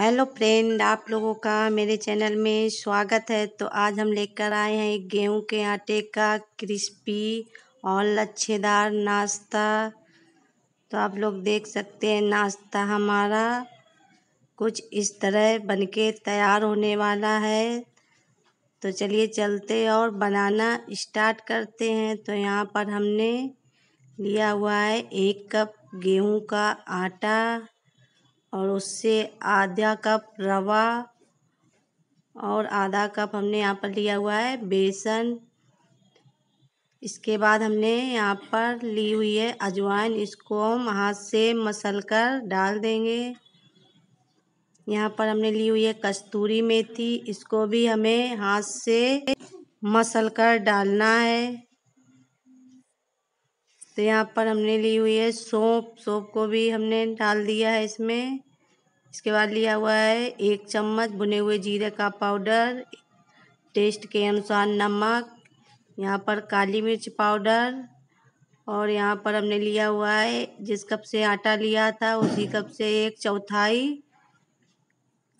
Hello friend, आप लोगों का मेरे चैनल में स्वागत है। तो आज हम लेकर आए हैं एक गेहूँ के आटे का क्रिस्पी और लच्छेदार नाश्ता। तो आप लोग देख सकते हैं, नाश्ता हमारा कुछ इस तरह बनके तैयार होने वाला है। तो चलिए चलते और बनाना स्टार्ट करते हैं। तो यहाँ पर हमने लिया हुआ है एक कप गेहूँ का आटा। और उससे आधा कप रवा और आधा कप हमने यहाँ पर लिया हुआ है बेसन। इसके बाद हमने यहाँ पर ली हुई है अजवाइन। इसको हम हाथ से मसल कर डाल देंगे। यहाँ पर हमने ली हुई है कस्तूरी मेथी। इसको भी हमें हाथ से मसल कर डालना है। तो यहाँ पर हमने ली हुई है सौंप। सौंप को भी हमने डाल दिया है इसमें। इसके बाद लिया हुआ है एक चम्मच भुने हुए जीरे का पाउडर। टेस्ट के अनुसार नमक, यहाँ पर काली मिर्च पाउडर और यहाँ पर हमने लिया हुआ है जिस कप से आटा लिया था उसी कप से एक चौथाई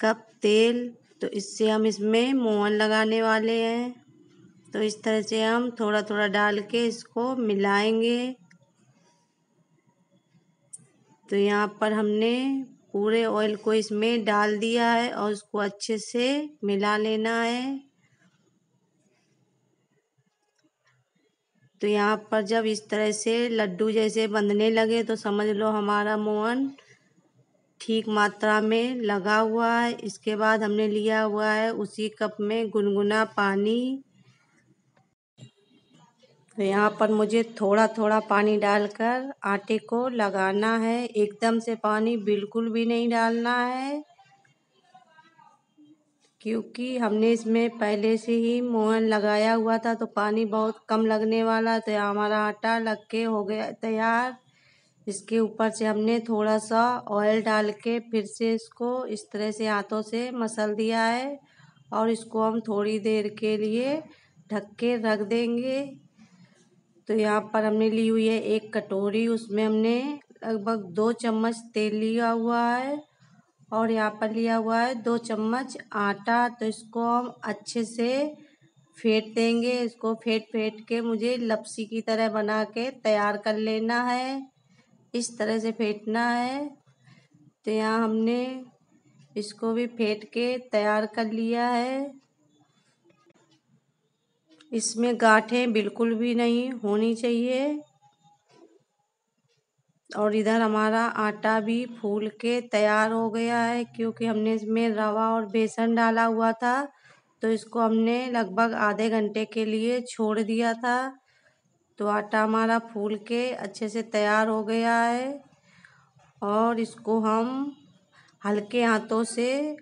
कप तेल। तो इससे हम इसमें मोहन लगाने वाले हैं। तो इस तरह से हम थोड़ा थोड़ा डाल के इसको मिलाएँगे। तो यहाँ पर हमने पूरे ऑयल को इसमें डाल दिया है और उसको अच्छे से मिला लेना है। तो यहाँ पर जब इस तरह से लड्डू जैसे बंधने लगे तो समझ लो हमारा मोहन ठीक मात्रा में लगा हुआ है। इसके बाद हमने लिया हुआ है उसी कप में गुनगुना पानी। यहाँ पर मुझे थोड़ा थोड़ा पानी डालकर आटे को लगाना है। एकदम से पानी बिल्कुल भी नहीं डालना है, क्योंकि हमने इसमें पहले से ही मोहन लगाया हुआ था तो पानी बहुत कम लगने वाला तो हमारा आटा लग के हो गया तैयार। इसके ऊपर से हमने थोड़ा सा ऑयल डाल के फिर से इसको इस तरह से हाथों से मसल दिया है और इसको हम थोड़ी देर के लिए ढक के रख देंगे। तो यहाँ पर हमने ली हुई है एक कटोरी, उसमें हमने लगभग दो चम्मच तेल लिया हुआ है और यहाँ पर लिया हुआ है दो चम्मच आटा। तो इसको हम अच्छे से फेंट देंगे। इसको फेंट फेंट के मुझे लपसी की तरह बना के तैयार कर लेना है। इस तरह से फेंटना है। तो यहाँ हमने इसको भी फेंट के तैयार कर लिया है। इसमें गांठें बिल्कुल भी नहीं होनी चाहिए। और इधर हमारा आटा भी फूल के तैयार हो गया है, क्योंकि हमने इसमें रवा और बेसन डाला हुआ था तो इसको हमने लगभग आधे घंटे के लिए छोड़ दिया था। तो आटा हमारा फूल के अच्छे से तैयार हो गया है, और इसको हम हल्के हाथों से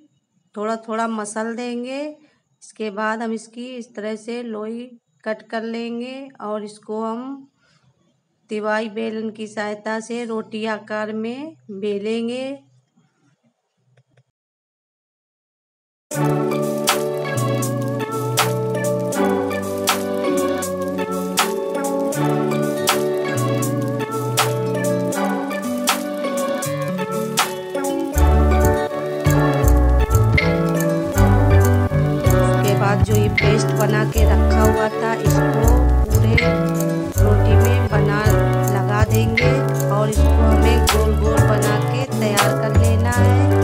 थोड़ा थोड़ा मसल देंगे इसके बाद हम इसकी इस तरह से लोई कट कर लेंगे और इसको हम तिवाई बेलन की सहायता से रोटी आकार में बेलेंगे। जो ये पेस्ट बना के रखा हुआ था, इसको पूरे रोटी में बना, लगा देंगे और इसको हमें गोल गोल बना के तैयार कर लेना है।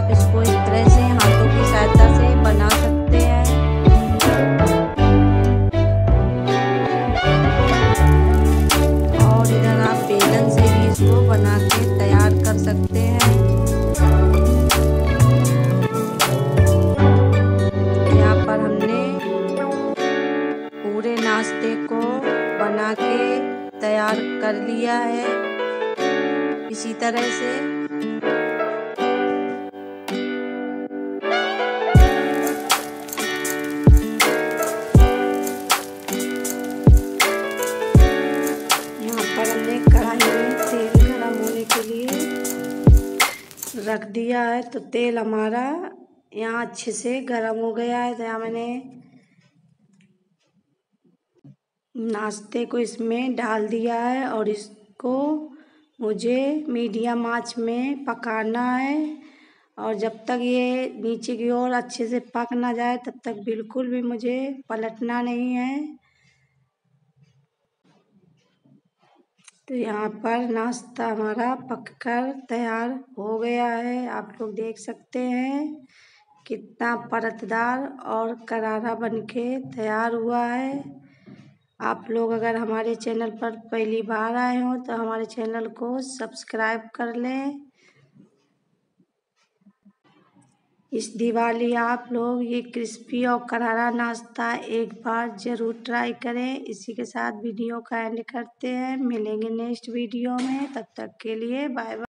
आप इसको इस तरह से हाथों की सहायता से बना सकते हैं। और इधर आप बेलन से भी इसको बना के तैयार कर सकते हैं। यहाँ पर हमने पूरे नाश्ते को बना के तैयार कर लिया है। इसी तरह से रख दिया है तो तेल हमारा यहाँ अच्छे से गर्म हो गया है। तो यहाँ मैंने नाश्ते को इसमें डाल दिया है और इसको मुझे मीडियम आँच में पकाना है। और जब तक ये नीचे की ओर अच्छे से पक ना जाए, तब तक बिल्कुल भी मुझे पलटना नहीं है। तो यहाँ पर नाश्ता हमारा पककर तैयार हो गया है। आप लोग देख सकते हैं कितना परतदार और करारा बनके तैयार हुआ है। आप लोग अगर हमारे चैनल पर पहली बार आए हों तो हमारे चैनल को सब्सक्राइब कर लें। इस दिवाली आप लोग ये क्रिस्पी और करारा नाश्ता एक बार ज़रूर ट्राई करें। इसी के साथ वीडियो का एंड करते हैं। मिलेंगे नेक्स्ट वीडियो में। तब तक के लिए बाय बाय